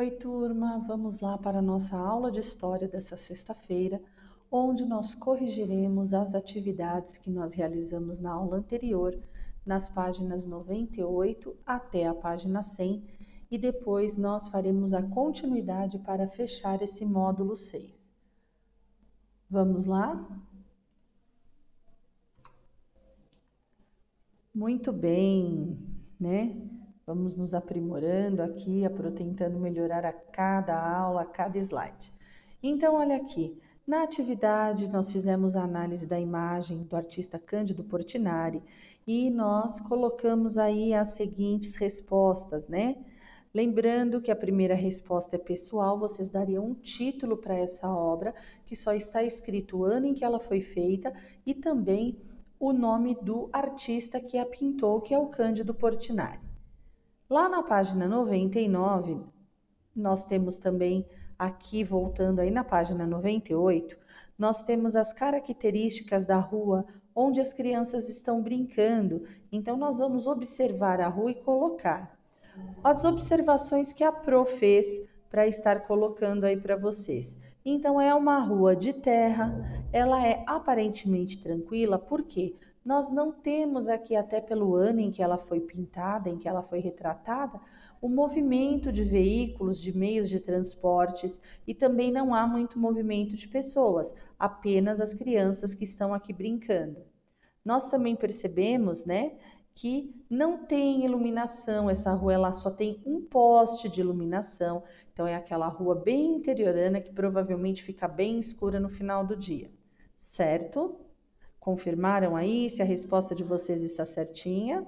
Oi, turma, vamos lá para a nossa aula de história dessa sexta-feira, onde nós corrigiremos as atividades que nós realizamos na aula anterior, nas páginas 98 até a página 100, e depois nós faremos a continuidade para fechar esse módulo 6. Vamos lá? Muito bem, né? Vamos nos aprimorando aqui, tentando melhorar a cada aula, a cada slide. Então, olha aqui. Na atividade, nós fizemos a análise da imagem do artista Cândido Portinari e nós colocamos aí as seguintes respostas, né? Lembrando que a primeira resposta é pessoal, vocês dariam um título para essa obra, que só está escrito o ano em que ela foi feita e também o nome do artista que a pintou, que é o Cândido Portinari. Lá na página 99, nós temos também aqui, voltando aí na página 98, nós temos as características da rua onde as crianças estão brincando. Então, nós vamos observar a rua e colocar as observações que a Pro fez para estar colocando aí para vocês. Então, é uma rua de terra, ela é aparentemente tranquila, por quê? Nós não temos aqui, até pelo ano em que ela foi pintada, em que ela foi retratada, o movimento de veículos, de meios de transportes e também não há muito movimento de pessoas, apenas as crianças que estão aqui brincando. Nós também percebemos, né, que não tem iluminação, essa rua ela só tem um poste de iluminação, então é aquela rua bem interiorana que provavelmente fica bem escura no final do dia, certo? Confirmaram aí se a resposta de vocês está certinha?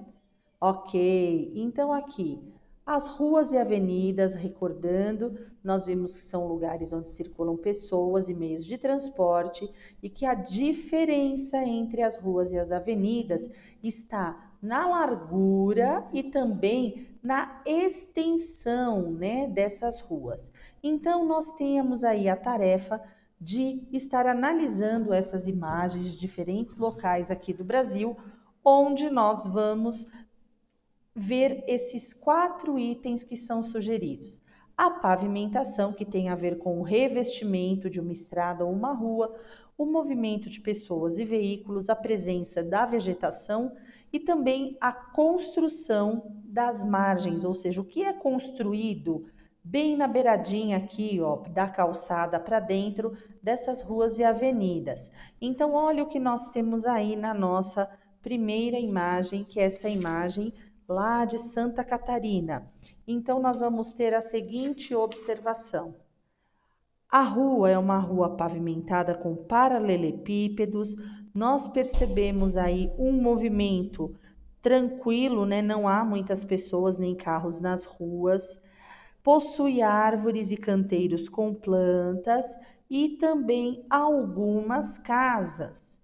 Ok, então aqui, as ruas e avenidas, recordando, nós vimos que são lugares onde circulam pessoas e meios de transporte e que a diferença entre as ruas e as avenidas está na largura e também na extensão né, dessas ruas. Então, nós temos aí a tarefa de estar analisando essas imagens de diferentes locais aqui do Brasil, onde nós vamos ver esses quatro itens que são sugeridos. A pavimentação, que tem a ver com o revestimento de uma estrada ou uma rua, o movimento de pessoas e veículos, a presença da vegetação e também a construção das margens, ou seja, o que é construído bem na beiradinha aqui, ó, da calçada para dentro dessas ruas e avenidas. Então, olha o que nós temos aí na nossa primeira imagem, que é essa imagem lá de Santa Catarina. Então, nós vamos ter a seguinte observação. A rua é uma rua pavimentada com paralelepípedos. Nós percebemos aí um movimento tranquilo, né? Não há muitas pessoas nem carros nas ruas possui árvores e canteiros com plantas e também algumas casas.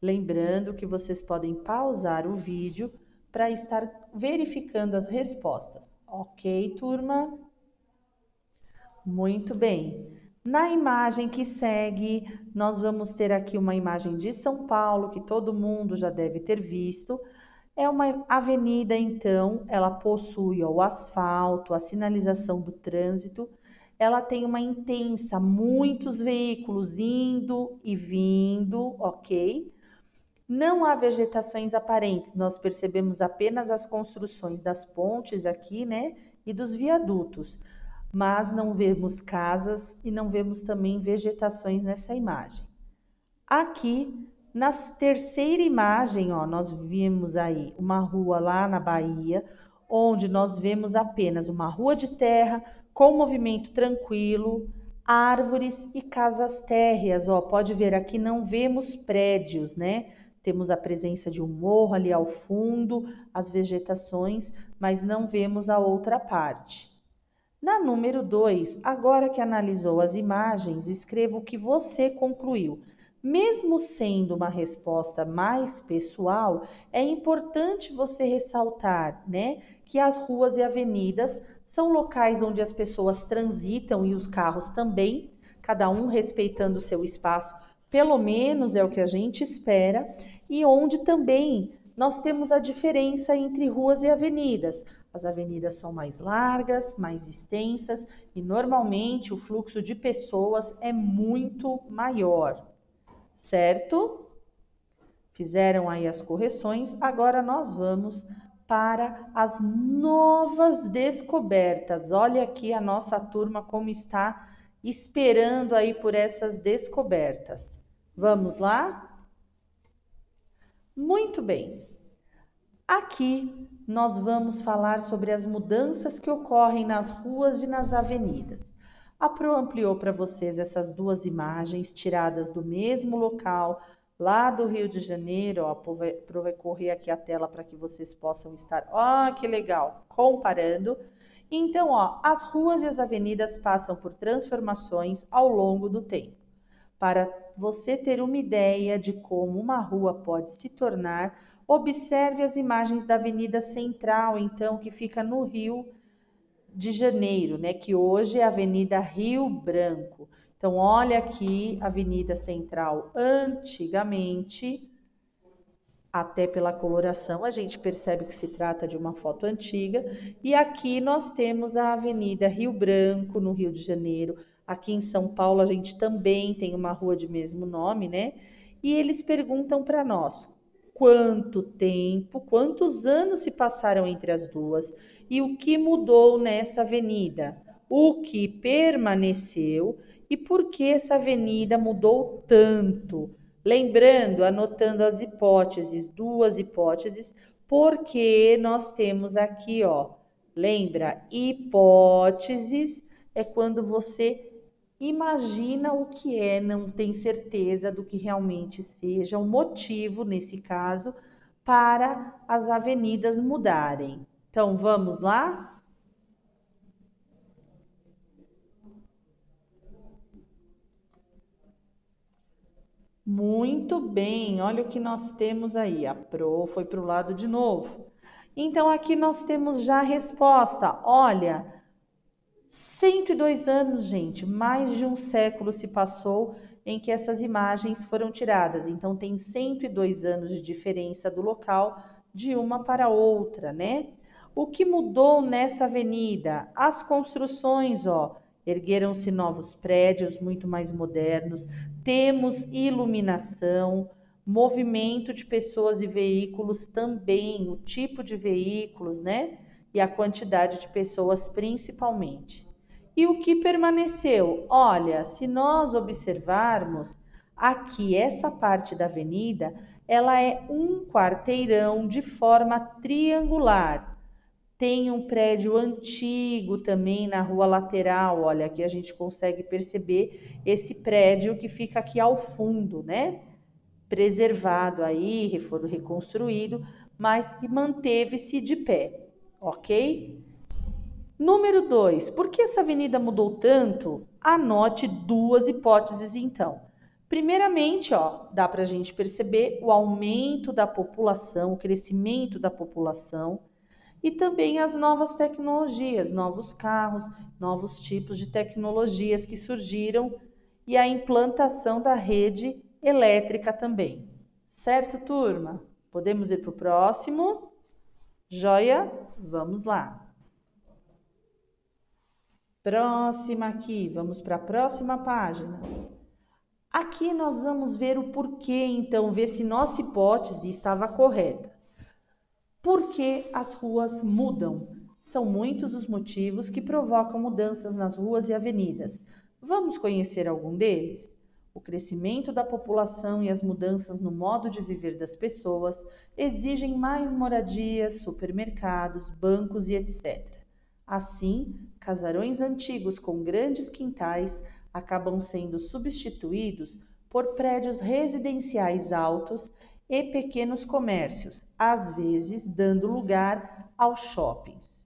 Lembrando que vocês podem pausar o vídeo para estar verificando as respostas. Ok, turma? Muito bem. Na imagem que segue, nós vamos ter aqui uma imagem de São Paulo, que todo mundo já deve ter visto. É uma avenida, então, ela possui ó, o asfalto, a sinalização do trânsito, ela tem uma intensa, muitos veículos indo e vindo, ok? Não há vegetações aparentes, nós percebemos apenas as construções das pontes aqui, né? E dos viadutos, mas não vemos casas e não vemos também vegetações nessa imagem. Aqui na terceira imagem, ó, nós vimos aí uma rua lá na Bahia, onde nós vemos apenas uma rua de terra com movimento tranquilo, árvores e casas térreas. Ó, pode ver aqui não vemos prédios, né? Temos a presença de um morro ali ao fundo, as vegetações, mas não vemos a outra parte. Na número 2, agora que analisou as imagens, escreva o que você concluiu. Mesmo sendo uma resposta mais pessoal, é importante você ressaltar, né, que as ruas e avenidas são locais onde as pessoas transitam e os carros também, cada um respeitando o seu espaço, pelo menos é o que a gente espera, e onde também nós temos a diferença entre ruas e avenidas. As avenidas são mais largas, mais extensas e normalmente o fluxo de pessoas é muito maior, certo? Fizeram aí as correções, agora nós vamos para as novas descobertas. Olha aqui a nossa turma como está esperando aí por essas descobertas. Vamos lá? Muito bem. Aqui nós vamos falar sobre as mudanças que ocorrem nas ruas e nas avenidas. A Pro ampliou para vocês essas duas imagens tiradas do mesmo local, lá do Rio de Janeiro. A Pro vai correr aqui a tela para que vocês possam estar. Ó, que legal! Comparando. Então, ó, as ruas e as avenidas passam por transformações ao longo do tempo. Para você ter uma ideia de como uma rua pode se tornar, observe as imagens da Avenida Central, então, que fica no Rio de Janeiro, né, que hoje é Avenida Rio Branco. Então, olha aqui, Avenida Central, antigamente, até pela coloração, a gente percebe que se trata de uma foto antiga. E aqui nós temos a Avenida Rio Branco, no Rio de Janeiro, Aqui em São Paulo a gente também tem uma rua de mesmo nome, né? E eles perguntam para nós quanto tempo, quantos anos se passaram entre as duas e o que mudou nessa avenida, o que permaneceu e por que essa avenida mudou tanto. Lembrando, anotando as hipóteses, duas hipóteses, porque nós temos aqui, ó, lembra, hipóteses é quando você imagina o que é, não tem certeza do que realmente seja o motivo, nesse caso, para as avenidas mudarem. Então, vamos lá? Muito bem, olha o que nós temos aí. A Pro foi para o lado de novo. Então, aqui nós temos já a resposta. Olha, 102 anos, gente, mais de um século se passou em que essas imagens foram tiradas. Então tem 102 anos de diferença do local de uma para outra, né? O que mudou nessa avenida? As construções, ó, ergueram-se novos prédios muito mais modernos, temos iluminação, movimento de pessoas e veículos também, o tipo de veículos, né? E a quantidade de pessoas principalmente. E o que permaneceu? Olha, se nós observarmos aqui essa parte da avenida, ela é um quarteirão de forma triangular. Tem um prédio antigo também na rua lateral. Olha, aqui a gente consegue perceber esse prédio que fica aqui ao fundo, né? Preservado aí, foi reconstruído, mas que manteve-se de pé ok? Número 2. Por que essa avenida mudou tanto? Anote duas hipóteses então. Primeiramente, ó, dá para a gente perceber o aumento da população, o crescimento da população e também as novas tecnologias, novos carros, novos tipos de tecnologias que surgiram e a implantação da rede elétrica também. Certo, turma? Podemos ir para o próximo? Joia? Vamos lá. Próxima aqui, vamos para a próxima página. Aqui nós vamos ver o porquê, então, ver se nossa hipótese estava correta. Por que as ruas mudam? São muitos os motivos que provocam mudanças nas ruas e avenidas. Vamos conhecer algum deles? O crescimento da população e as mudanças no modo de viver das pessoas exigem mais moradias, supermercados, bancos e etc. Assim, casarões antigos com grandes quintais acabam sendo substituídos por prédios residenciais altos e pequenos comércios, às vezes dando lugar aos shoppings.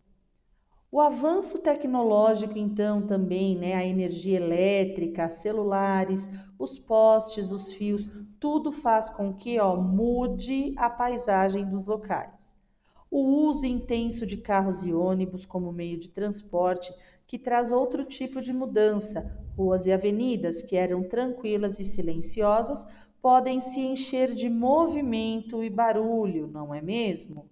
O avanço tecnológico, então, também, né, a energia elétrica, celulares, os postes, os fios, tudo faz com que ó, mude a paisagem dos locais. O uso intenso de carros e ônibus como meio de transporte, que traz outro tipo de mudança. Ruas e avenidas que eram tranquilas e silenciosas podem se encher de movimento e barulho, não é mesmo?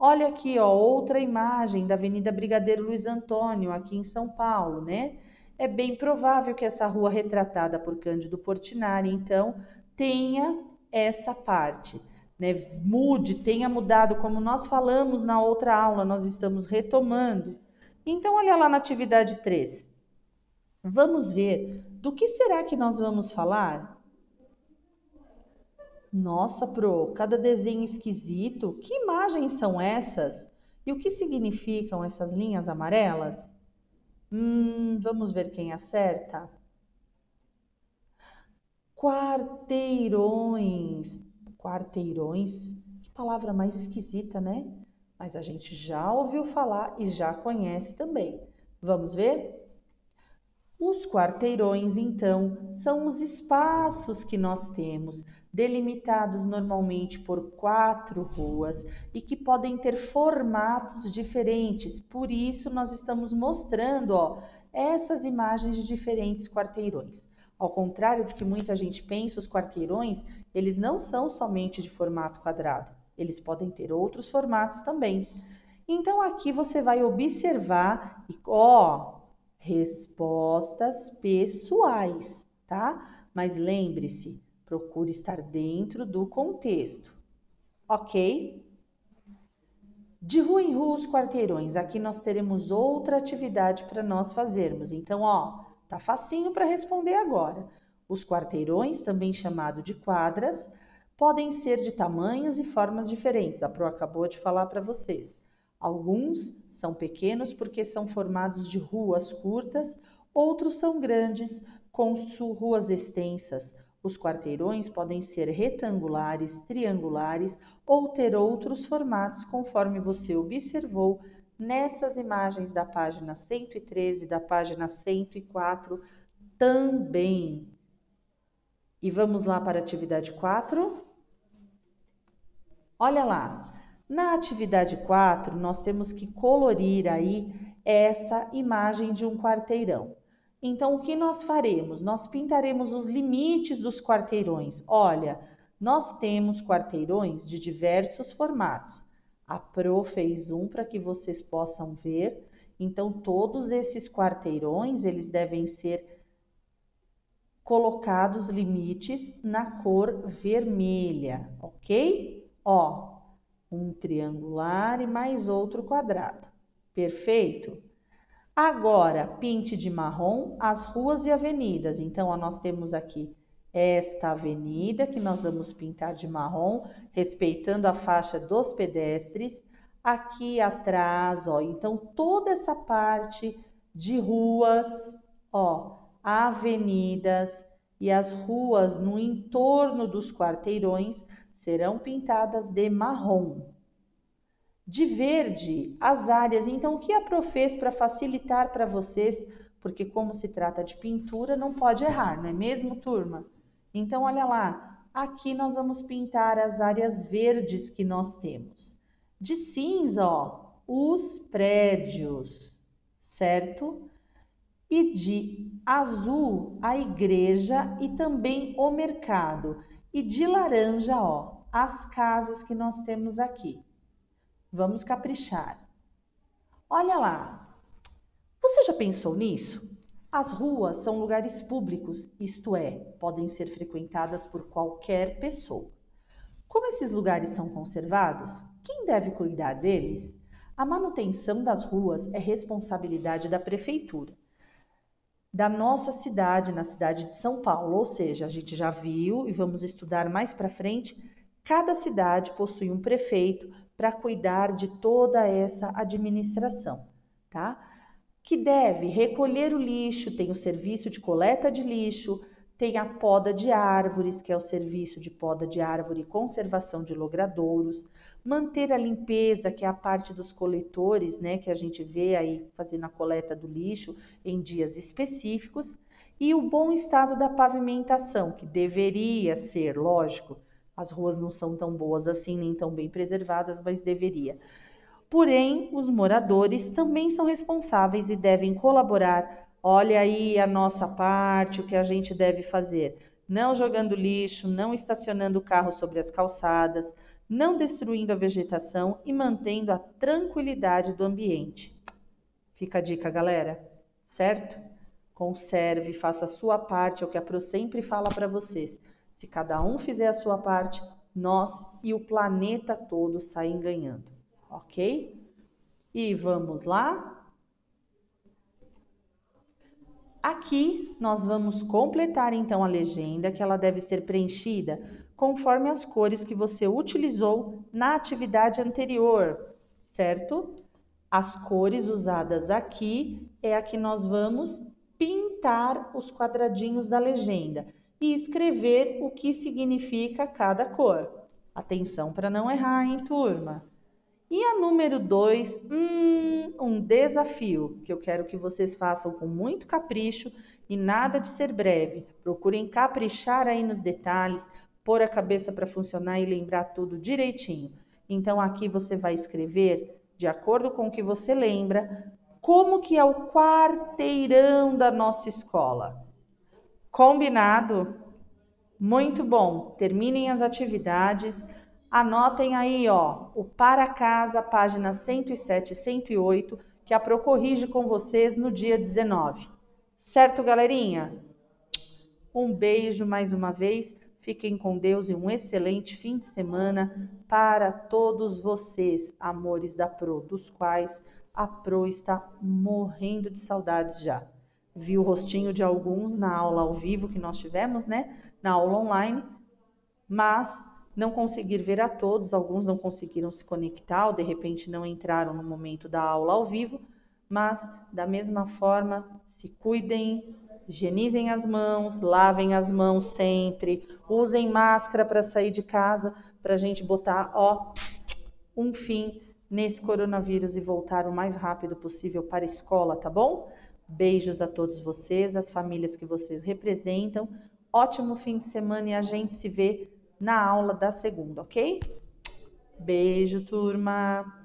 Olha aqui, ó, outra imagem da Avenida Brigadeiro Luiz Antônio, aqui em São Paulo, né? É bem provável que essa rua retratada por Cândido Portinari, então, tenha essa parte, né? Mude, tenha mudado, como nós falamos na outra aula, nós estamos retomando. Então, olha lá na atividade 3. Vamos ver do que será que nós vamos falar? Nossa, Pro, cada desenho esquisito. Que imagens são essas? E o que significam essas linhas amarelas? Hum, vamos ver quem acerta. Quarteirões. Quarteirões? Que palavra mais esquisita, né? Mas a gente já ouviu falar e já conhece também. Vamos ver? Os quarteirões, então, são os espaços que nós temos, delimitados normalmente por quatro ruas e que podem ter formatos diferentes. Por isso, nós estamos mostrando ó, essas imagens de diferentes quarteirões. Ao contrário do que muita gente pensa, os quarteirões, eles não são somente de formato quadrado, eles podem ter outros formatos também. Então, aqui você vai observar ó, respostas pessoais, tá? Mas lembre-se, procure estar dentro do contexto, ok? De rua em rua, os quarteirões. Aqui nós teremos outra atividade para nós fazermos. Então, ó, tá facinho para responder agora. Os quarteirões, também chamado de quadras, podem ser de tamanhos e formas diferentes. A Pro acabou de falar para vocês. Alguns são pequenos porque são formados de ruas curtas, outros são grandes, com ruas extensas. Os quarteirões podem ser retangulares, triangulares ou ter outros formatos, conforme você observou nessas imagens da página 113 e da página 104 também. E vamos lá para a atividade 4? Olha lá. Na atividade 4, nós temos que colorir aí essa imagem de um quarteirão. Então, o que nós faremos? Nós pintaremos os limites dos quarteirões. Olha, nós temos quarteirões de diversos formatos. A Pro fez um para que vocês possam ver. Então, todos esses quarteirões, eles devem ser colocados limites na cor vermelha, ok? Ó, um triangular e mais outro quadrado. Perfeito? Agora, pinte de marrom as ruas e avenidas. Então, nós temos aqui esta avenida que nós vamos pintar de marrom, respeitando a faixa dos pedestres. Aqui atrás, ó, então toda essa parte de ruas, ó, avenidas, e as ruas no entorno dos quarteirões serão pintadas de marrom. De verde, as áreas. Então, o que a Pro fez para facilitar para vocês? Porque, como se trata de pintura, não pode errar, não é mesmo, turma? Então, olha lá, aqui nós vamos pintar as áreas verdes que nós temos. De cinza, ó, os prédios, certo? E de azul a igreja e também o mercado, e de laranja, ó, as casas que nós temos aqui. Vamos caprichar. Olha lá. Você já pensou nisso? As ruas são lugares públicos, isto é, podem ser frequentadas por qualquer pessoa. Como esses lugares são conservados, quem deve cuidar deles? A manutenção das ruas é responsabilidade da prefeitura da nossa cidade, na cidade de São Paulo. Ou seja, a gente já viu e vamos estudar mais para frente. Cada cidade possui um prefeito para cuidar de toda essa administração, tá? Que deve recolher o lixo, tem o serviço de coleta de lixo, tem a poda de árvores, que é o serviço de poda de árvore e conservação de logradouros, manter a limpeza, que é a parte dos coletores, né, que a gente vê aí fazendo a coleta do lixo em dias específicos, e o bom estado da pavimentação, que deveria ser, lógico, as ruas não são tão boas assim, nem tão bem preservadas, mas deveria. Porém, os moradores também são responsáveis e devem colaborar Olha aí a nossa parte, o que a gente deve fazer. não jogando lixo, não estacionando o carro sobre as calçadas, não destruindo a vegetação e mantendo a tranquilidade do ambiente. Fica a dica, galera, certo? Conserve, faça a sua parte, é o que a Pro sempre fala para vocês. Se cada um fizer a sua parte, nós e o planeta todo saem ganhando, ok? E vamos lá? Aqui nós vamos completar então a legenda, que ela deve ser preenchida conforme as cores que você utilizou na atividade anterior, certo? As cores usadas aqui é a que nós vamos pintar os quadradinhos da legenda e escrever o que significa cada cor. Atenção para não errar, hein, turma? E a número 2, hum, um desafio que eu quero que vocês façam com muito capricho e nada de ser breve. Procurem caprichar aí nos detalhes, pôr a cabeça para funcionar e lembrar tudo direitinho. Então aqui você vai escrever, de acordo com o que você lembra, como que é o quarteirão da nossa escola. Combinado? Muito bom. Terminem as atividades. Anotem aí, ó, o para casa, página 107 e 108, que a Pro corrige com vocês no dia 19. Certo, galerinha? Um beijo mais uma vez. Fiquem com Deus e um excelente fim de semana para todos vocês, amores da Pro, dos quais a Pro está morrendo de saudades já. Vi o rostinho de alguns na aula ao vivo que nós tivemos, né? Na aula online, mas não conseguir ver a todos, alguns não conseguiram se conectar, ou de repente não entraram no momento da aula ao vivo, mas da mesma forma, se cuidem, higienizem as mãos, lavem as mãos sempre, usem máscara para sair de casa, para a gente botar, ó, um fim nesse coronavírus e voltar o mais rápido possível para a escola, tá bom? Beijos a todos vocês, as famílias que vocês representam. Ótimo fim de semana e a gente se vê na aula da segunda, ok? Beijo, turma!